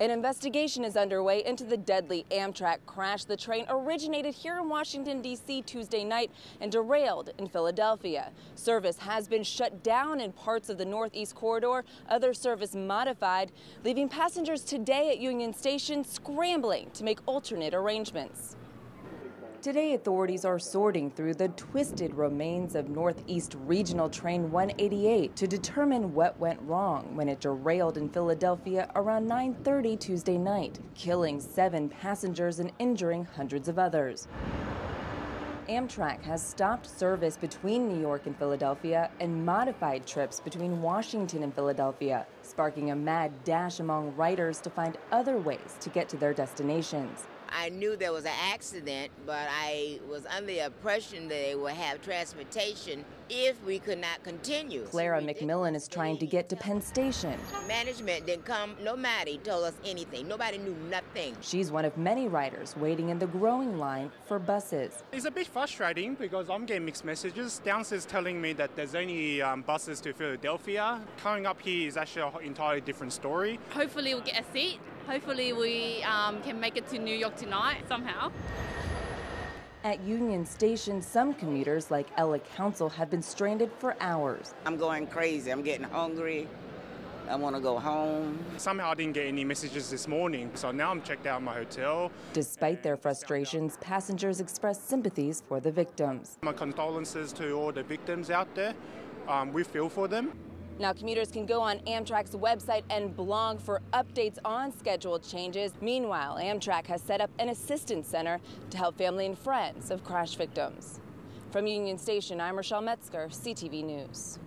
An investigation is underway into the deadly Amtrak crash. The train originated here in Washington, D.C. Tuesday night and derailed in Philadelphia. Service has been shut down in parts of the Northeast Corridor, other service modified, leaving passengers today at Union Station scrambling to make alternate arrangements. Today, authorities are sorting through the twisted remains of Northeast Regional Train 188 to determine what went wrong when it derailed in Philadelphia around 9:30 Tuesday night, killing 7 passengers and injuring hundreds of others. Amtrak has stopped service between New York and Philadelphia and modified trips between Washington and Philadelphia, sparking a mad dash among riders to find other ways to get to their destinations. I knew there was an accident, but I was under the impression that they would have transportation if we could not continue. Clara McMillan is trying to get to Penn Station. Management didn't come, nobody told us anything. Nobody knew nothing. She's one of many riders waiting in the growing line for buses. It's a bit frustrating because I'm getting mixed messages. Downstairs telling me that there's only um, buses to Philadelphia. Coming up here is actually an entirely different story. Hopefully we'll get a seat. Hopefully we um, can make it to New York tonight somehow. At Union Station, some commuters like Ella Council have been stranded for hours. I'm going crazy. I'm getting hungry. I want to go home. Somehow I didn't get any messages this morning, so now I'm checked out in my hotel. Despite their frustrations, passengers express sympathies for the victims. My condolences to all the victims out there. Um, we feel for them. Now, commuters can go on Amtrak's website and blog for updates on scheduled changes. Meanwhile, Amtrak has set up an assistance center to help family and friends of crash victims. From Union Station, I'm Rochelle Metzger, CTV News.